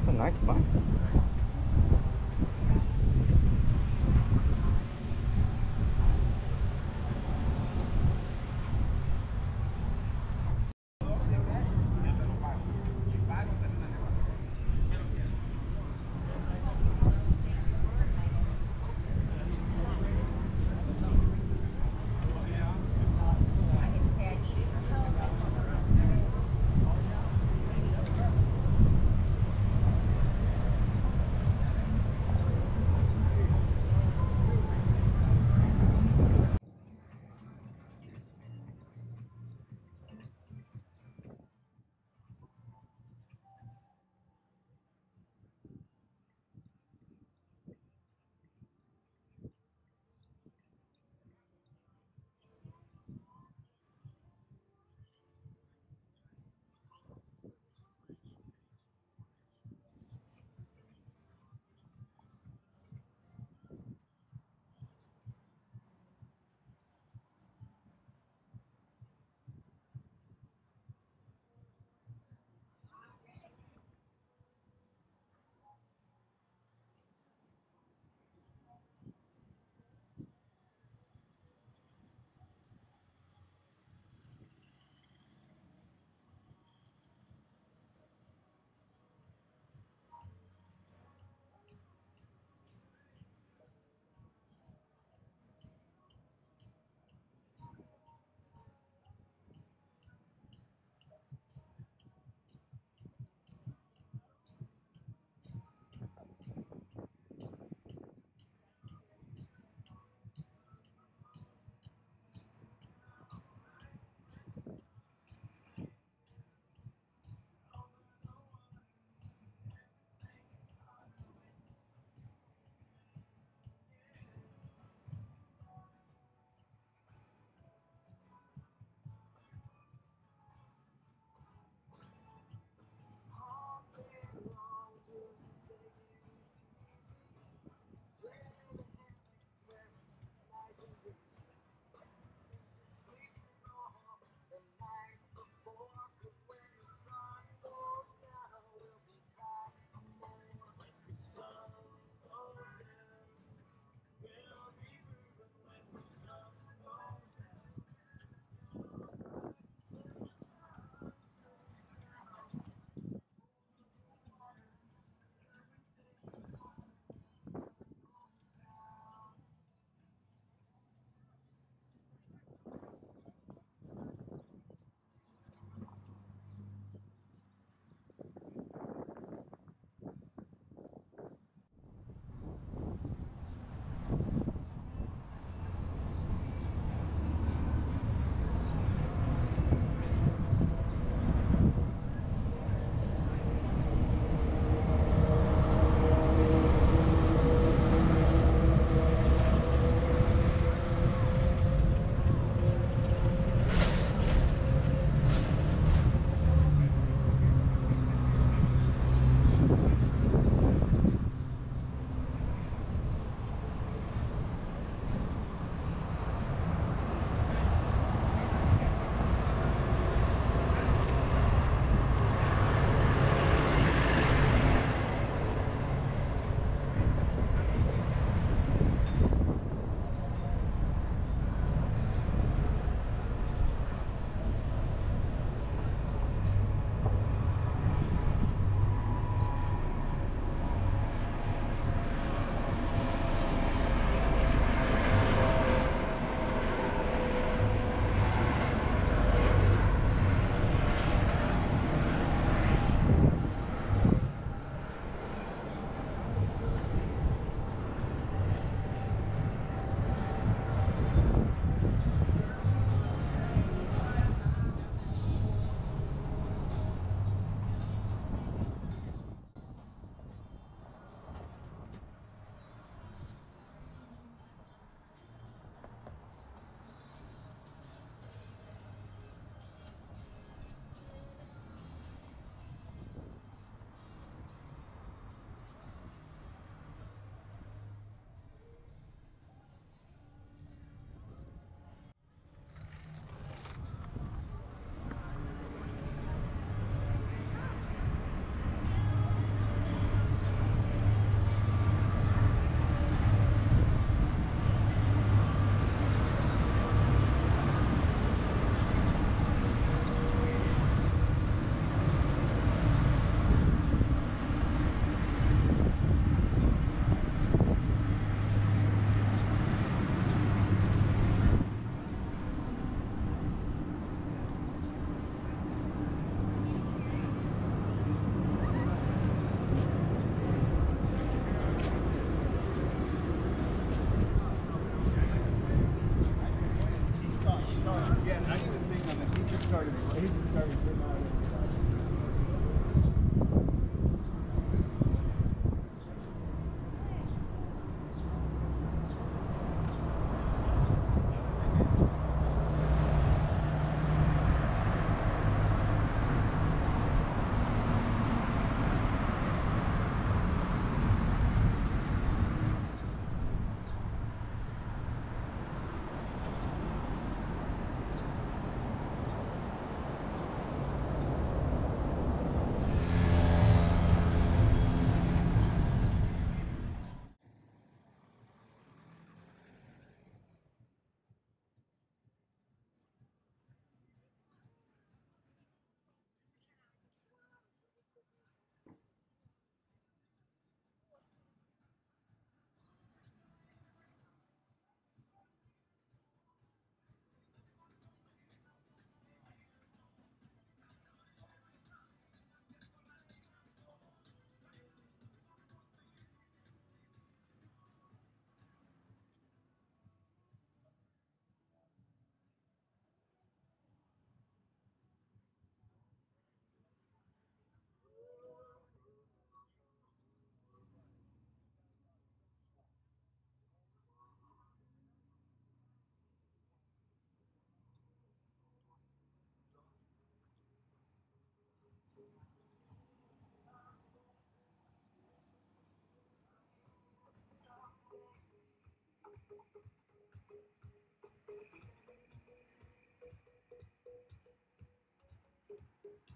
That's a nice bike.